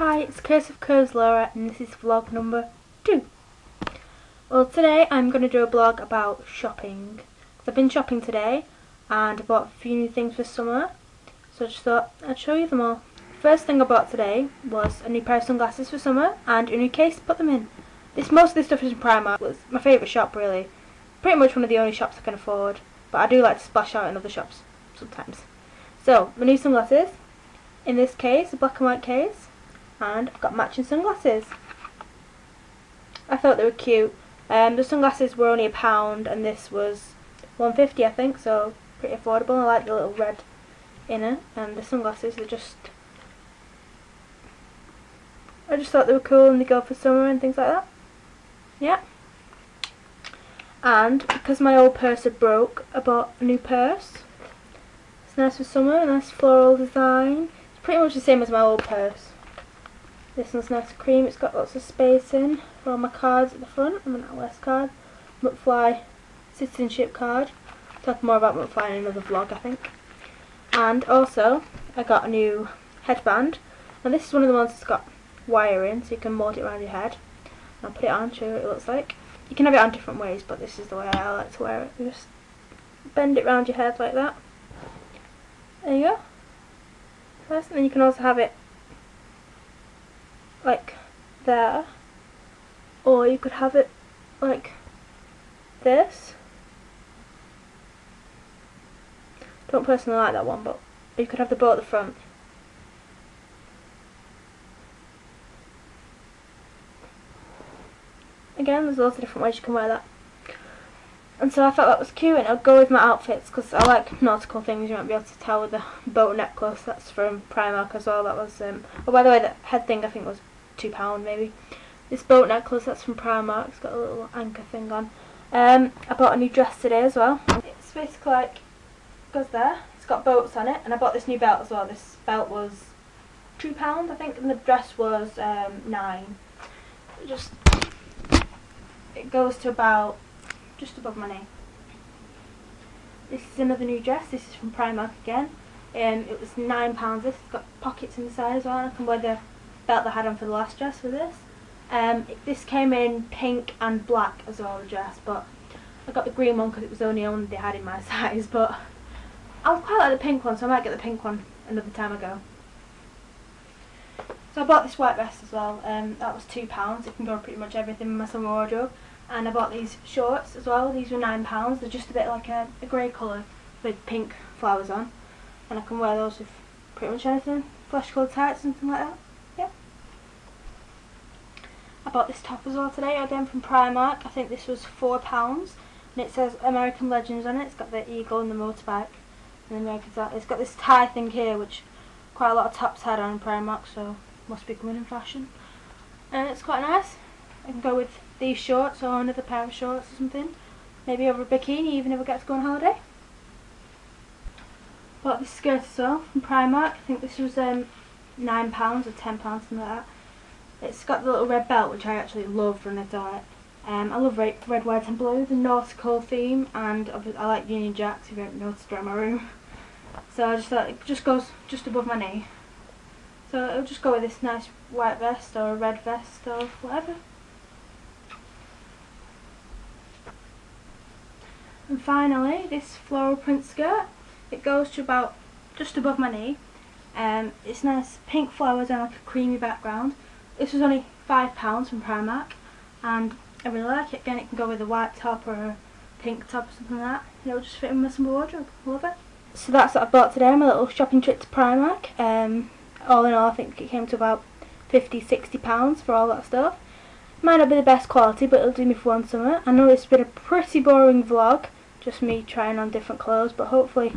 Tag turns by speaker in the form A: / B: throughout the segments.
A: Hi, it's Curse of Curves Laura and this is vlog number 2. Well today I'm going to do a vlog about shopping. I've been shopping today and I bought a few new things for summer so I just thought I'd show you them all. First thing I bought today was a new pair of sunglasses for summer and a new case to put them in. This Most of this stuff is in Primark. It's my favourite shop really. Pretty much one of the only shops I can afford but I do like to splash out in other shops sometimes. So, my new sunglasses. In this case, a black and white case and I've got matching sunglasses. I thought they were cute. Um, the sunglasses were only a pound and this was 150 I think, so pretty affordable. I like the little red inner and the sunglasses are just I just thought they were cool and they go for summer and things like that. Yeah. And because my old purse had broke, I bought a new purse. It's nice for summer, nice floral design. It's pretty much the same as my old purse. This one's nice cream, it's got lots of space in for all my cards at the front. I'm an NatWest card. McFly citizenship card. Talk more about McFly in another vlog I think. And also, I got a new headband. And this is one of the ones that's got wire in, so you can mold it around your head. I'll put it on, show you what it looks like. You can have it on different ways, but this is the way I like to wear it. You just bend it around your head like that. There you go. And then you can also have it like there. Or you could have it like this. Don't personally like that one but you could have the bow at the front. Again there's lots of different ways you can wear that. And so I thought that was cute and it'll go with my outfits because I like nautical things you might be able to tell with the boat necklace that's from Primark as well. That was um oh by the way the head thing I think was £2 maybe. This boat necklace, that's from Primark, it's got a little anchor thing on. Um, I bought a new dress today as well. It's basically like, goes there, it's got boats on it, and I bought this new belt as well. This belt was £2 I think, and the dress was um, 9 it just, it goes to about, just above my knee. This is another new dress, this is from Primark again. Um, it was £9, this has got pockets in the side as well, I can wear the belt that I had on for the last dress with this. Um, this came in pink and black as well, dress, but I got the green one because it was the only one they had in my size, but I quite like the pink one, so I might get the pink one another time I go. So I bought this white vest as well, um, that was £2, it can go pretty much everything in my summer wardrobe. And I bought these shorts as well, these were £9, they're just a bit like a, a grey colour with pink flowers on. And I can wear those with pretty much anything, flesh coloured tights, something like that. I bought this top as well today, again from Primark. I think this was £4 and it says American Legends on it. It's got the eagle and the motorbike and the American It's got this tie thing here which quite a lot of tops had on Primark so must be coming in fashion. And it's quite nice. I can go with these shorts or another pair of shorts or something. Maybe over a bikini even if I get to go on holiday. Bought this skirt as well from Primark. I think this was um, £9 or £10 something like that. It's got the little red belt, which I actually love when it's on it. Um, I love red, red, white and blue, the nautical theme, and I like Union Jacks if you haven't noticed around my room. So I just thought it just goes just above my knee. So it'll just go with this nice white vest or a red vest or whatever. And finally, this floral print skirt. It goes to about just above my knee. Um, it's nice pink flowers and like a creamy background. This was only £5 from Primark and I really like it. Again, it can go with a white top or a pink top or something like that. It'll just fit in my summer wardrobe. Love it. So that's what I bought today, my little shopping trip to Primark. Um, all in all, I think it came to about 50 £60 for all that stuff. Might not be the best quality, but it'll do me for one summer. I know it's been a pretty boring vlog, just me trying on different clothes, but hopefully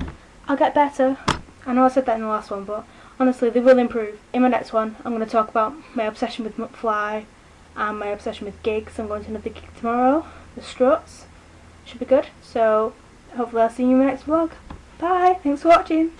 A: I'll get better. I know I said that in the last one, but honestly, they will improve. In my next one, I'm going to talk about my obsession with McFly and my obsession with gigs. I'm going to another gig tomorrow, the Struts. Should be good. So, hopefully I'll see you in my next vlog. Bye! Thanks for watching!